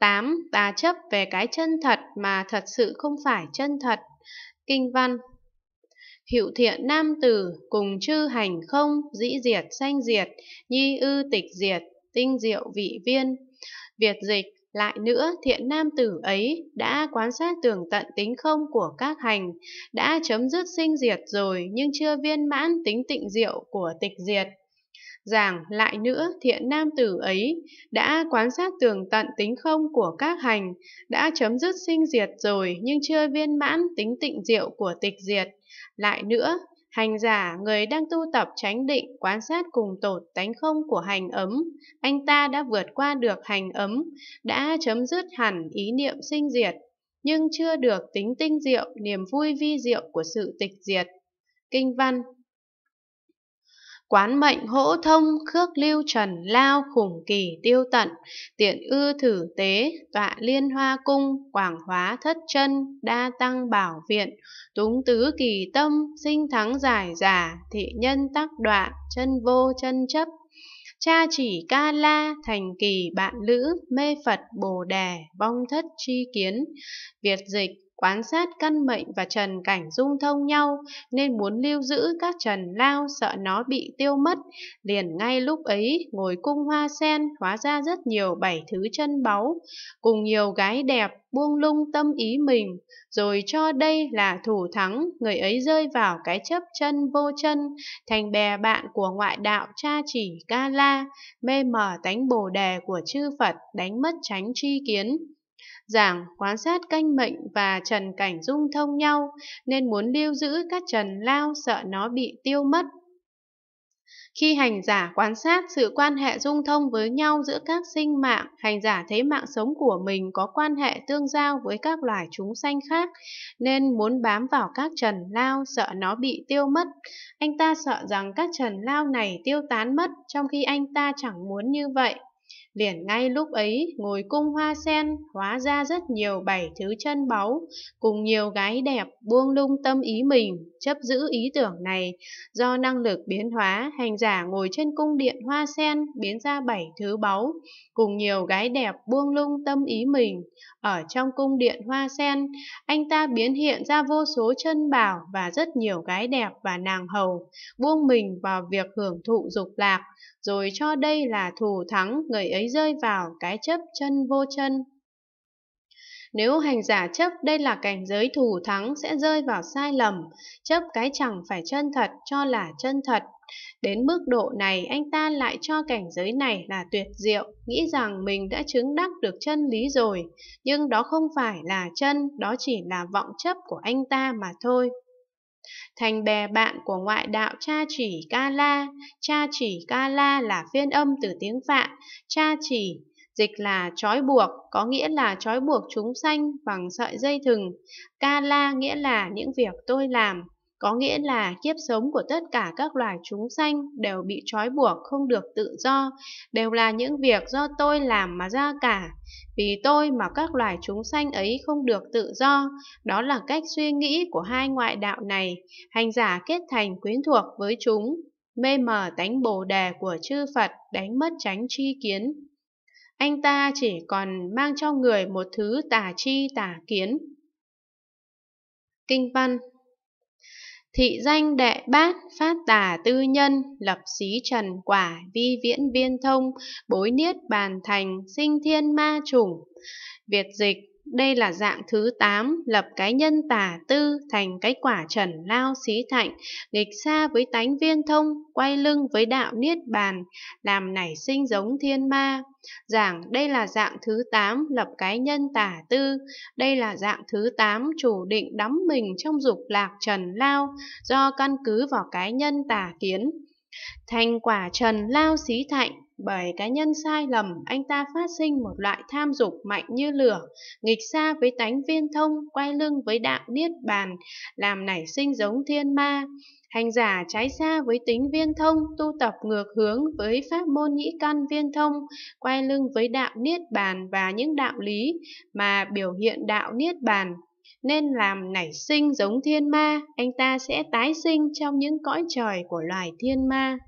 8. Tà chấp về cái chân thật mà thật sự không phải chân thật. Kinh văn Hiệu thiện nam tử cùng chư hành không, dĩ diệt sanh diệt, nhi ư tịch diệt, tinh diệu vị viên. Việt dịch lại nữa, thiện nam tử ấy đã quan sát tường tận tính không của các hành, đã chấm dứt sinh diệt rồi nhưng chưa viên mãn tính tịnh diệu của tịch diệt. Giảng lại nữa, thiện nam tử ấy đã quan sát tường tận tính không của các hành, đã chấm dứt sinh diệt rồi nhưng chưa viên mãn tính tịnh diệu của tịch diệt. Lại nữa, Hành giả, người đang tu tập tránh định, quan sát cùng tột tánh không của hành ấm, anh ta đã vượt qua được hành ấm, đã chấm dứt hẳn ý niệm sinh diệt, nhưng chưa được tính tinh diệu, niềm vui vi diệu của sự tịch diệt. Kinh văn Quán mệnh hỗ thông, khước lưu trần lao, khủng kỳ tiêu tận, tiện ư thử tế, tọa liên hoa cung, quảng hóa thất chân, đa tăng bảo viện, túng tứ kỳ tâm, sinh thắng giải giả, thị nhân tắc đọa, chân vô chân chấp. Cha chỉ ca la, thành kỳ bạn lữ, mê Phật bồ đề, vong thất chi kiến. Việt dịch Quán sát căn mệnh và trần cảnh dung thông nhau, nên muốn lưu giữ các trần lao sợ nó bị tiêu mất. Liền ngay lúc ấy, ngồi cung hoa sen, hóa ra rất nhiều bảy thứ chân báu, cùng nhiều gái đẹp, buông lung tâm ý mình rồi cho đây là thủ thắng, người ấy rơi vào cái chấp chân vô chân, thành bè bạn của ngoại đạo cha chỉ ca la, mê mờ tánh bồ đề của chư Phật, đánh mất tránh tri kiến giảng quan sát canh mệnh và trần cảnh dung thông nhau nên muốn lưu giữ các trần lao sợ nó bị tiêu mất. Khi hành giả quan sát sự quan hệ dung thông với nhau giữa các sinh mạng, hành giả thấy mạng sống của mình có quan hệ tương giao với các loài chúng sanh khác, nên muốn bám vào các trần lao sợ nó bị tiêu mất. Anh ta sợ rằng các trần lao này tiêu tán mất, trong khi anh ta chẳng muốn như vậy. Liền ngay lúc ấy, ngồi cung hoa sen, hóa ra rất nhiều bảy thứ chân báu, cùng nhiều gái đẹp buông lung tâm ý mình, chấp giữ ý tưởng này. Do năng lực biến hóa, hành giả ngồi trên cung điện hoa sen biến ra bảy thứ báu, cùng nhiều gái đẹp buông lung tâm ý mình. Ở trong cung điện hoa sen, anh ta biến hiện ra vô số chân bảo và rất nhiều gái đẹp và nàng hầu, buông mình vào việc hưởng thụ dục lạc, rồi cho đây là thù thắng người ấy rơi vào cái chấp chân vô chân. Nếu hành giả chấp đây là cảnh giới thù thắng sẽ rơi vào sai lầm, chấp cái chẳng phải chân thật cho là chân thật. Đến mức độ này anh ta lại cho cảnh giới này là tuyệt diệu, nghĩ rằng mình đã chứng đắc được chân lý rồi, nhưng đó không phải là chân, đó chỉ là vọng chấp của anh ta mà thôi thành bè bạn của ngoại đạo cha chỉ ca la. Cha chỉ ca la là phiên âm từ tiếng Phạn, cha chỉ dịch là trói buộc, có nghĩa là trói buộc chúng sanh bằng sợi dây thừng. Ca la nghĩa là những việc tôi làm, có nghĩa là kiếp sống của tất cả các loài chúng sanh đều bị trói buộc không được tự do, đều là những việc do tôi làm mà ra cả. Vì tôi mà các loài chúng sanh ấy không được tự do, đó là cách suy nghĩ của hai ngoại đạo này, hành giả kết thành quyến thuộc với chúng, mê mờ tánh bồ đề của chư Phật đánh mất tránh tri kiến. Anh ta chỉ còn mang trong người một thứ tà chi tà kiến. Kinh văn Thị danh đệ bát, phát tà tư nhân, lập xí trần quả, vi viễn viên thông, bối niết bàn thành, sinh thiên ma chủng. Việt dịch đây là dạng thứ 8, lập cái nhân tà tư thành cái quả trần lao xí thạnh, nghịch xa với tánh viên thông, quay lưng với đạo niết bàn, làm nảy sinh giống thiên ma. Giảng đây là dạng thứ 8, lập cái nhân tà tư, đây là dạng thứ 8, chủ định đắm mình trong dục lạc trần lao, do căn cứ vào cái nhân tà kiến. Thành quả trần lao xí thạnh, bởi cá nhân sai lầm, anh ta phát sinh một loại tham dục mạnh như lửa, nghịch xa với tánh viên thông, quay lưng với đạo niết bàn, làm nảy sinh giống thiên ma. Hành giả trái xa với tính viên thông, tu tập ngược hướng với pháp môn nhĩ căn viên thông, quay lưng với đạo niết bàn và những đạo lý mà biểu hiện đạo niết bàn nên làm nảy sinh giống thiên ma, anh ta sẽ tái sinh trong những cõi trời của loài thiên ma.